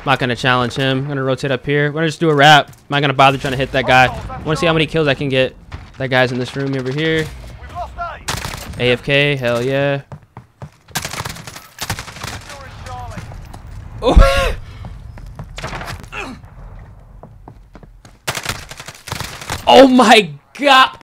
I'm not gonna challenge him. I'm gonna rotate up here. We're gonna just do a wrap. I'm not gonna bother trying to hit that guy. I wanna see how many kills I can get. That guy's in this room over here. AFK, hell yeah. Oh. oh my god.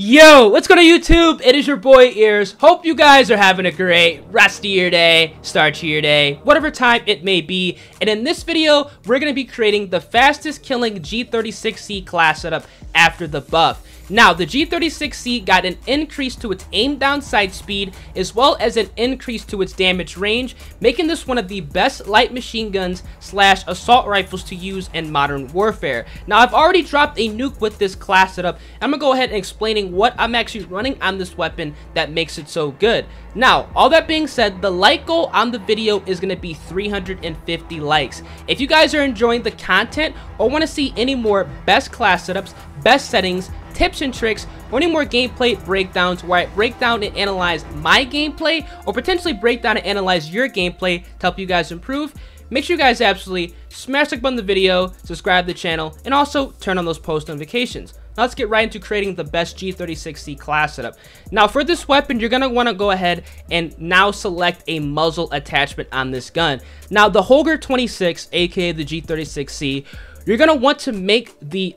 Yo, let's go to YouTube. It is your boy Ears. Hope you guys are having a great rest of your day, start to your day, whatever time it may be. And in this video, we're going to be creating the fastest killing G36C class setup after the buff. Now, the G36C got an increase to its aim down sight speed, as well as an increase to its damage range, making this one of the best light machine guns slash assault rifles to use in Modern Warfare. Now, I've already dropped a nuke with this class setup. I'm going to go ahead and explaining what I'm actually running on this weapon that makes it so good. Now, all that being said, the like goal on the video is going to be 350 likes. If you guys are enjoying the content or want to see any more best class setups, best settings, tips and tricks, or any more gameplay breakdowns where I break down and analyze my gameplay or potentially break down and analyze your gameplay to help you guys improve, make sure you guys absolutely smash like button on the video, subscribe to the channel, and also turn on those post notifications. Now let's get right into creating the best G36C class setup. Now for this weapon, you're going to want to go ahead and now select a muzzle attachment on this gun. Now the Holger 26, aka the G36C, you're going to want to make the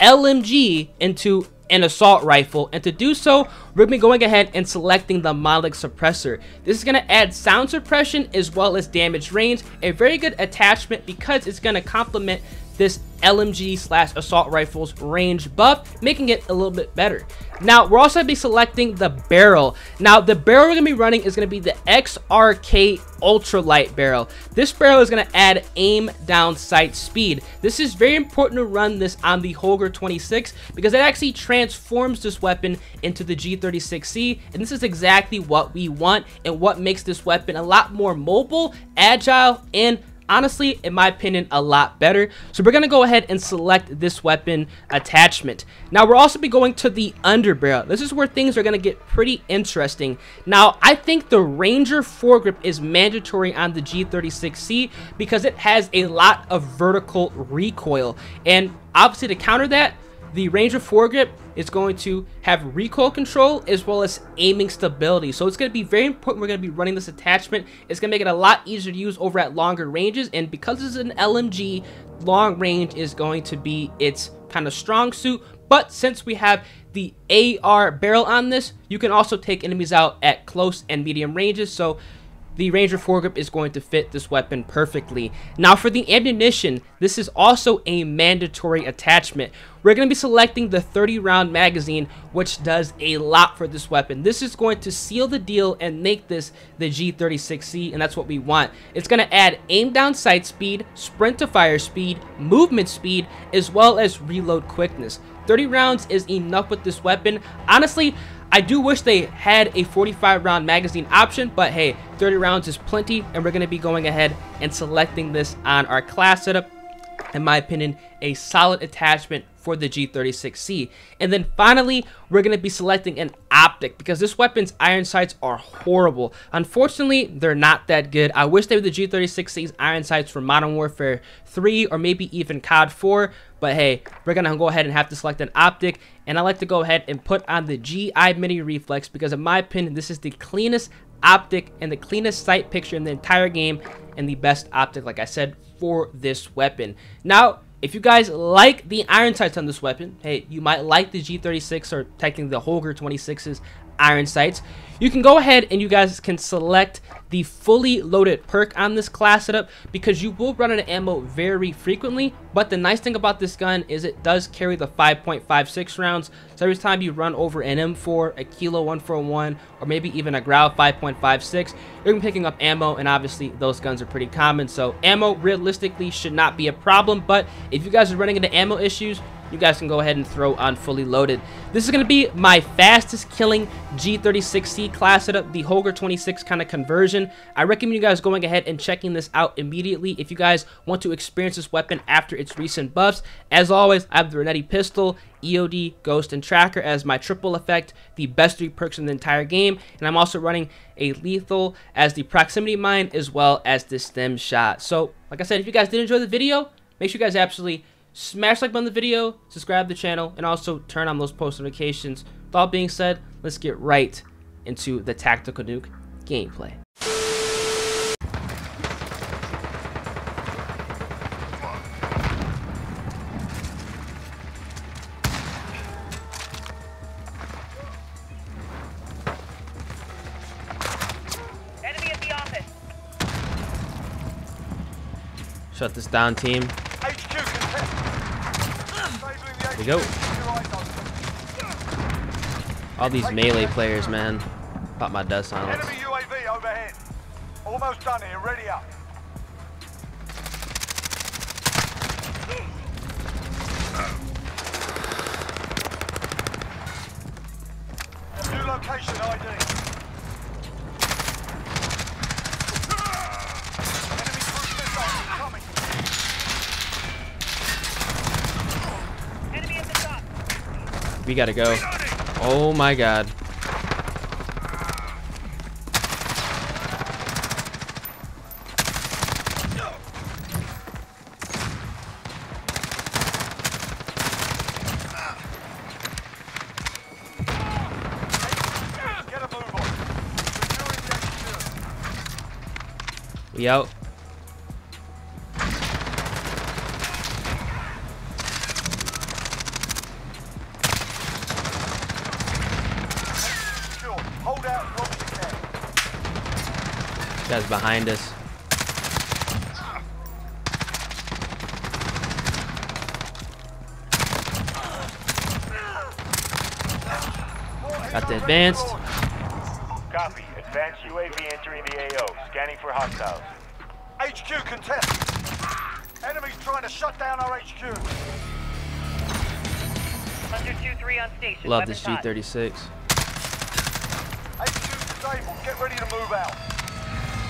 LMG into an assault rifle. And to do so we're going to be going ahead and selecting the Malik suppressor. This is going to add sound suppression as well as damage range a very good attachment because it's going to complement this LMG slash assault rifles range buff, making it a little bit better. Now, we're also going to be selecting the barrel. Now, the barrel we're going to be running is going to be the XRK Ultralight barrel. This barrel is going to add aim down sight speed. This is very important to run this on the Holger 26 because it actually transforms this weapon into the G36C, and this is exactly what we want and what makes this weapon a lot more mobile, agile, and honestly, in my opinion, a lot better. So we're going to go ahead and select this weapon attachment. Now, we're also be going to the underbarrel. This is where things are going to get pretty interesting. Now, I think the Ranger foregrip is mandatory on the G36C because it has a lot of vertical recoil. And obviously, to counter that, the Ranger foregrip is going to have recoil control as well as aiming stability. So it's going to be very important. We're going to be running this attachment. It's going to make it a lot easier to use over at longer ranges. And because it's an LMG, long range is going to be its kind of strong suit. But since we have the AR barrel on this, you can also take enemies out at close and medium ranges. So the Ranger foregrip is going to fit this weapon perfectly. Now for the ammunition, this is also a mandatory attachment. We're going to be selecting the 30 round magazine, which does a lot for this weapon. This is going to seal the deal and make this the G36C, and that's what we want. It's going to add aim down sight speed, sprint to fire speed, movement speed, as well as reload quickness. 30 rounds is enough with this weapon. Honestly, I do wish they had a 45 round magazine option, but hey, 30 rounds is plenty, and we're going to be going ahead and selecting this on our class setup. In my opinion, a solid attachment for the G36C. And then finally, we're going to be selecting an optic because this weapon's iron sights are horrible. Unfortunately, they're not that good. I wish they were the G36C's iron sights from Modern Warfare 3 or maybe even COD 4. But hey, we're going to go ahead and have to select an optic. And I like to go ahead and put on the GI Mini Reflex because in my opinion, this is the cleanest optic and the cleanest sight picture in the entire game and the best optic, like I said, for this weapon. Now, if you guys like the iron sights on this weapon, hey, you might like the G36 or technically the Holger 26's iron sights. You can go ahead and you guys can select the fully loaded perk on this class setup because you will run out of ammo very frequently. But the nice thing about this gun is it does carry the 5.56 rounds. So every time you run over an M4, a Kilo 141, or maybe even a Grau 5.56, you're picking up ammo. And obviously those guns are pretty common. So ammo realistically should not be a problem. But if you guys are running into ammo issues, you guys can go ahead and throw on fully loaded. This is going to be my fastest killing G36C class setup, the Holger 26 kind of conversion. I recommend you guys going ahead and checking this out immediately if you guys want to experience this weapon after its recent buffs. As always, I have the Renetti pistol, EOD, Ghost, and Tracker as my triple effect, the best three perks in the entire game, and I'm also running a lethal as the proximity mine as well as the Stim shot. So, like I said, if you guys did enjoy the video, make sure you guys absolutely smash like button the video, subscribe to the channel, and also turn on those post notifications. With all being said, let's get right into the Tactical Nuke gameplay. Enemy at the office. Shut this down, team. We go. All these melee players, man. Pop my dust silence. Enemy UAV overhead. Almost done here. Ready up. New location ID. Enemy cruise missile incoming. Enemy at the top. We gotta go. Oh my god. We out. Can. Guys behind us. Got the advanced. Copy. Advanced UAV entering the AO. Scanning for hostiles. HQ contest. Enemies trying to shut down our HQ. Hunter 2-3 on station. Love Weapon this. G36. HQ disabled. Get ready to move out.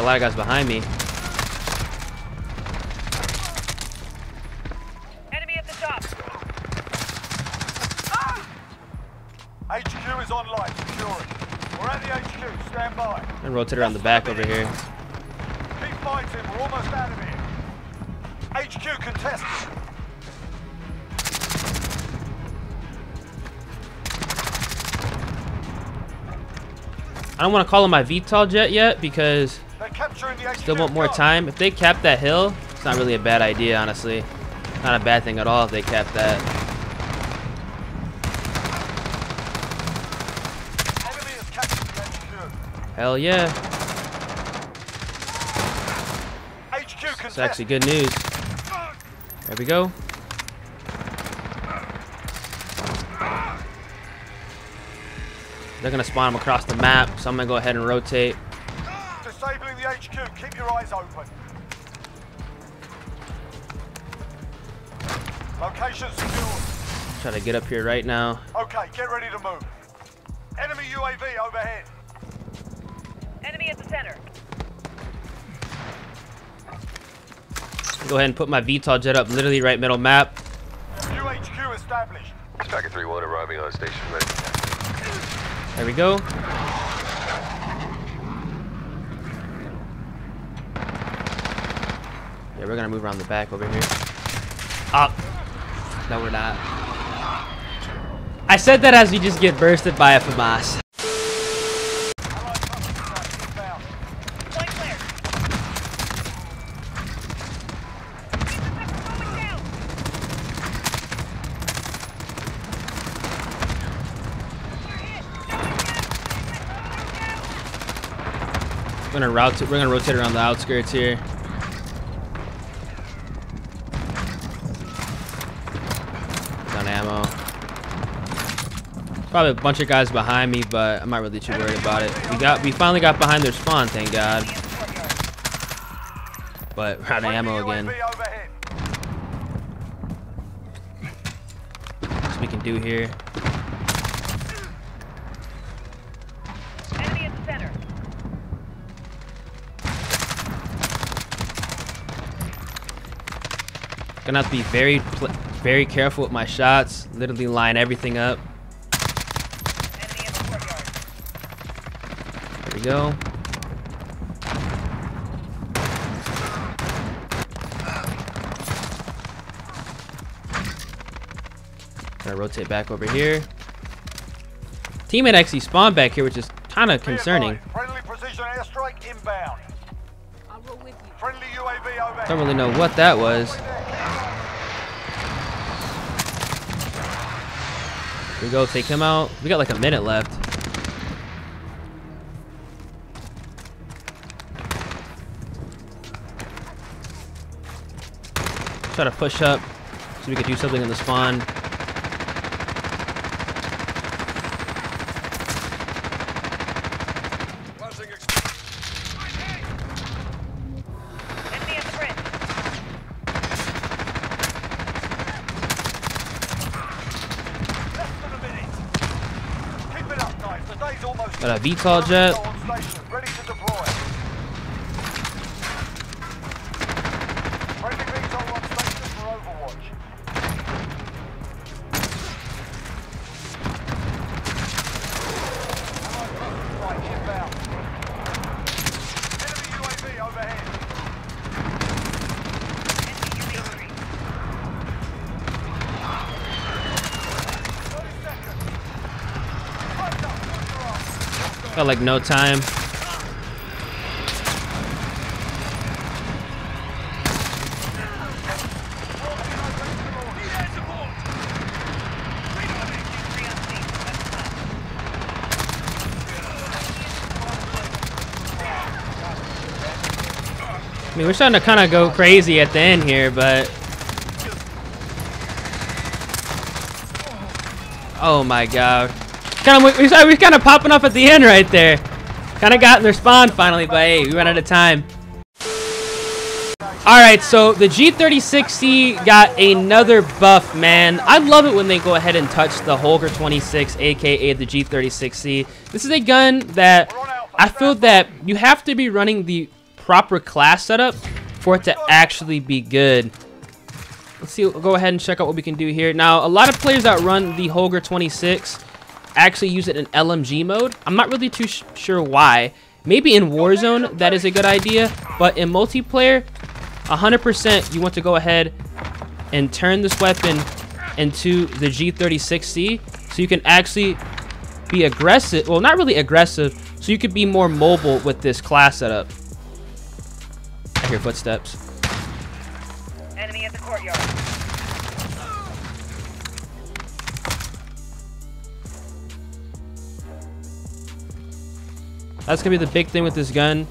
got a lot of guys behind me. Enemy at the top. Ah! HQ is online. Securing. We're at the HQ. Stand by. And rotate around the back over here. Keep fighting. We're almost out of here. HQ contested. I don't want to call him my VTOL jet yet because still want more time. If they cap that hill, it's not really a bad idea, honestly. Not a bad thing at all if they cap that. Enemy has captured the HQ. Hell yeah. It's actually good news. There we go. They're gonna spawn them across the map, so I'm gonna go ahead and rotate. Disabling the HQ. Keep your eyes open. Location secure. Try to get up here right now. Okay, get ready to move. Enemy UAV overhead. Enemy at the center. Go ahead and put my VTOL jet up literally right middle map. New HQ established. Packet 3-1 arriving on station ready. There we go. Yeah, we're gonna move around the back over here. Up. No, we're not. I said that as we just get bursted by a FAMAS. We're gonna route. We're gonna rotate around the outskirts here. Gun ammo. Probably a bunch of guys behind me, but I'm not really too worried about it. We got. We finally got behind their spawn, thank God. Enemy in the courtyard. But we're out of ammo again. What we can do here. Enemy at the center. Gonna have to be very, very careful with my shots. Literally line everything up. Enemy in the courtyard. There we go. Gonna rotate back over here. Teammate actually spawned back here, which is kind of concerning. Friendly precision airstrike inbound. I'll roll with you. Friendly UAV overhead. Don't really know what that was. We go, take him out. We got like a minute left. Try to push up so we could do something in the spawn. Enemy at the bridge. Less than a minute. Keep it up, guys. The day's almost Got a VTOL jet. Got like no time. I mean, we're starting to kind of go crazy at the end here, but... Oh my god. Kind of, we, we we kind of popping up at the end right there. Kind of got their spawn finally, but hey, we ran out of time. Alright, so the G36C got another buff, man. I love it when they go ahead and touch the Holger 26, aka the G36C. This is a gun that I feel that you have to be running the proper class setup for it to actually be good. Let's see, we'll go ahead and check out what we can do here. Now, a lot of players that run the Holger 26 actually use it in LMG mode. I'm not really too sure why. Maybe in Warzone, that is a good idea. But in multiplayer, 100% you want to go ahead and turn this weapon into the G36C so you can actually be aggressive. Well, not really aggressive, so you could be more mobile with this class setup. I hear footsteps. That's gonna be the big thing with this gun.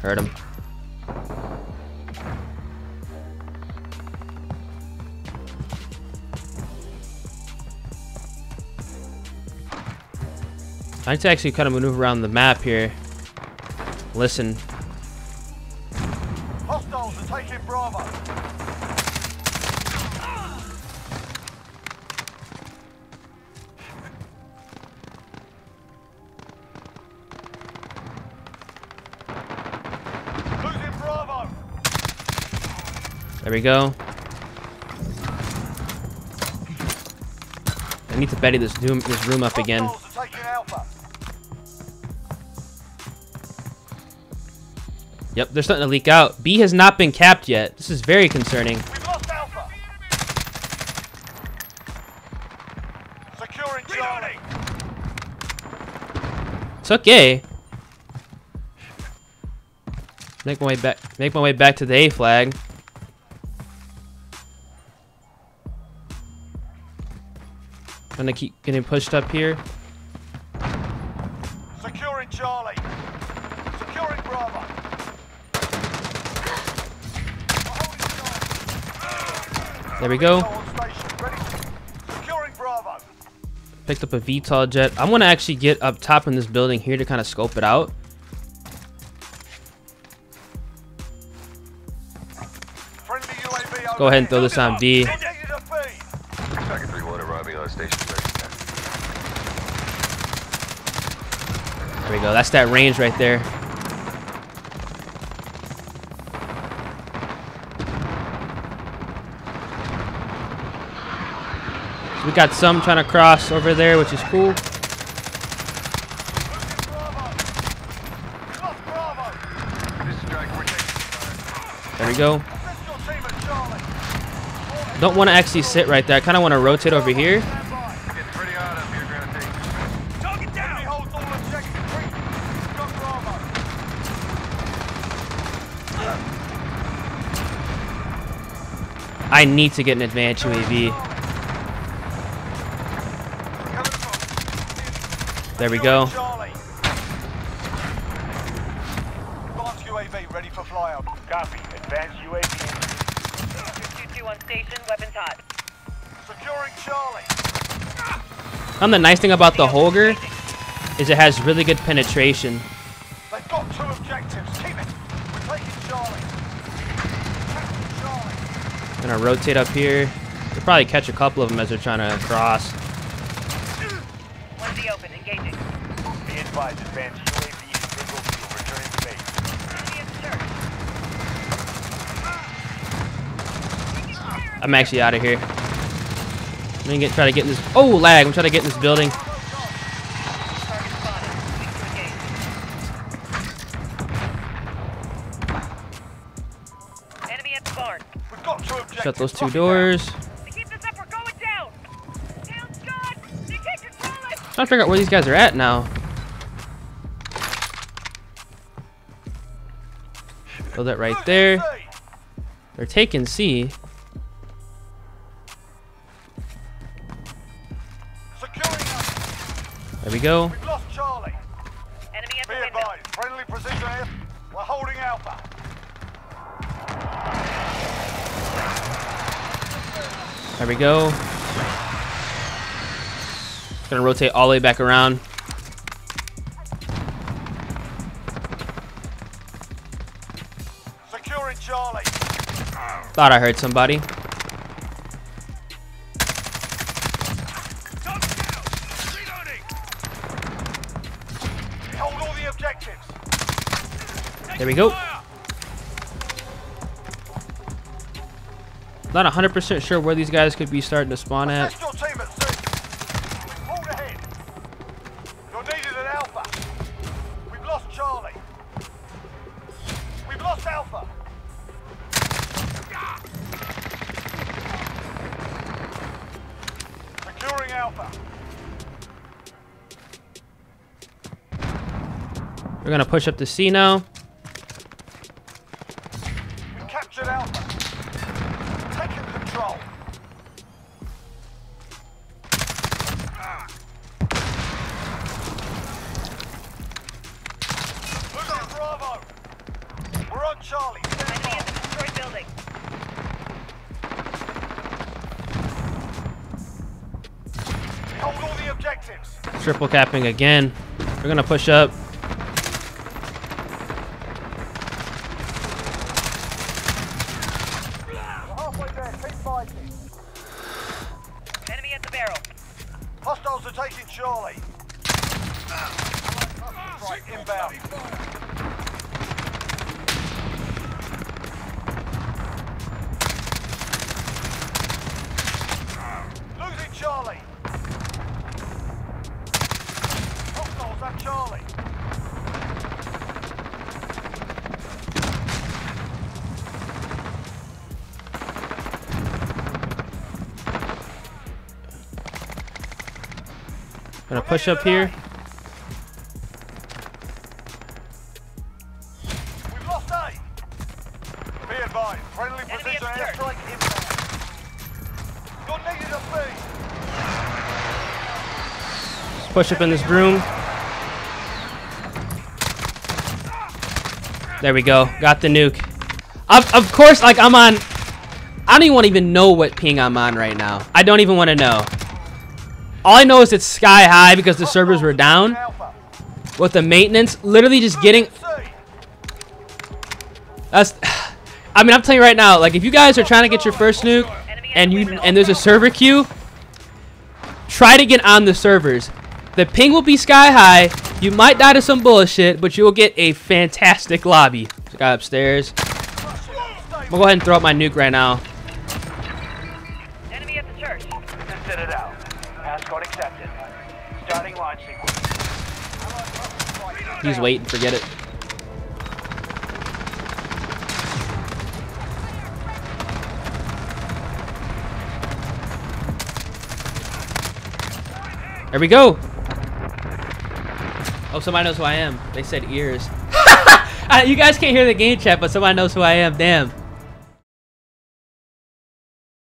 Hurt him. I need to actually kind of maneuver around the map here. Listen. There we go. I need to betty this room, this room up again. Hostiles are taking Alpha. Yep, they're starting to leak out. B has not been capped yet. This is very concerning. We've lost Alpha. Securing Charlie. Took A. Make my way back. Make my way back to the A flag. To keep getting pushed up here. Securing Charlie. Securing Bravo. There we go. On station. Ready. Securing Bravo. Picked up a VTOL jet. I'm gonna actually get up top in this building here to kind of scope it out. Go ahead and throw this on B. Negative B. Striker 3-1 arriving on station ready. There we go. That's that range right there. So we got some trying to cross over there, which is cool. There we go. Don't want to actually sit right there. I kind of want to rotate over here. I need to get an advanced UAV. There we go. UAV ready for flyout. Copy. Advanced UAV 2-2 on station, weapons hot. Securing Charlie. And the nice thing about the Holger is it has really good penetration. They've got two objectives. Keep it. We're taking Charlie. Taking Charlie. Gonna rotate up here. They'll probably catch a couple of them as they're trying to cross. One in the open, engaging. Be advised, advanced UAV is visual field. Returning to base. Enemy at the church. I'm actually out of here. I'm gonna get, try to get in this. Oh, lag! I'm trying to get in this building. Scott. They take control of Trying to figure out where these guys are at now. Build that right there. They're taking C. There we go. There we go. Gonna rotate all the way back around. Securing Charlie. Thought I heard somebody. Hold all the objectives. There we go. Not 100% sure where these guys could be starting to spawn at. Assist your team at C. Hold ahead. You're needed at Alpha. We've lost Charlie. We've lost Alpha. Securing Alpha. We're gonna push up to C now. Triple capping again. We're gonna push up. Hostiles are taking Charlie. Right, inbound. You're needed at B. Push up in this room. There we go. Got the nuke. Of, of course, like I'm on. I don't even even know what ping I'm on right now. I don't even want to know. All I know is it's sky high because the servers were down. With the maintenance, literally just getting. That's. I mean, I'm telling you right now. Like, if you guys are trying to get your first nuke, and you and there's a server queue, try to get on the servers. The ping will be sky high. You might die to some bullshit, but you will get a fantastic lobby. A guy upstairs. I'm gonna go ahead and throw up my nuke right now. He's waiting. Forget it. There we go. Oh, somebody knows who I am. They said ears. You guys can't hear the game chat, but somebody knows who I am. Damn.